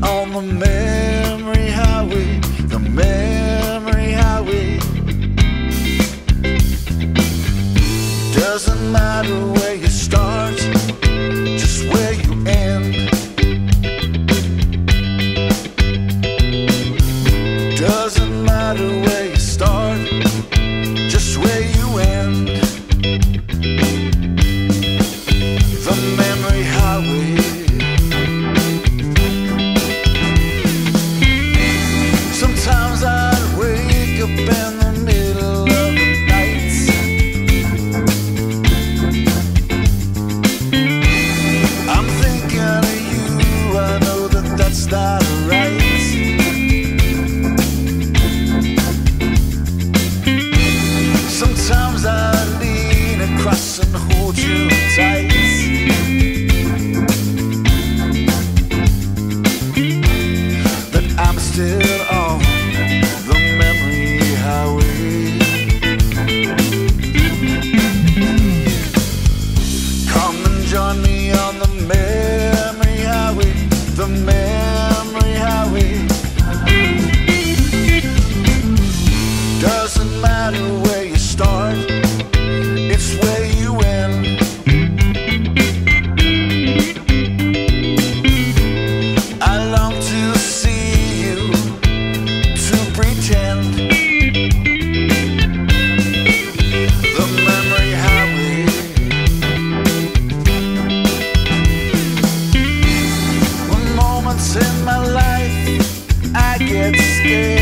on the memory highway, the memory highway. Doesn't matter the memory highway. Doesn't matter where you start. stay.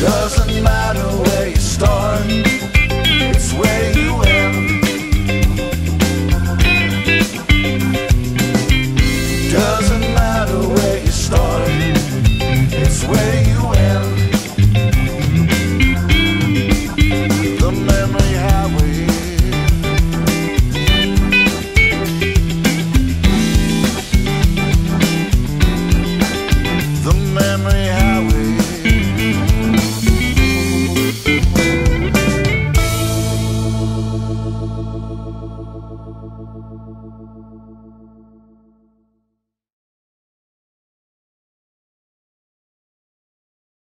Doesn't matter. Thank you.